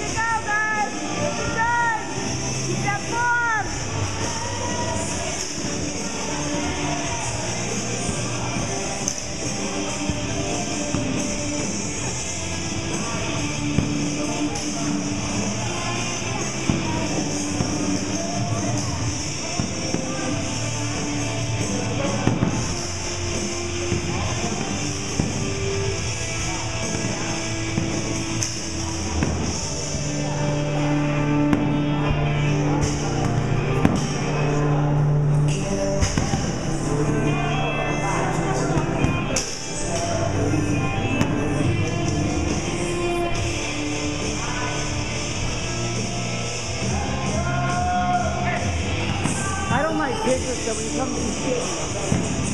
Ready, go, go! business that when you come to the city,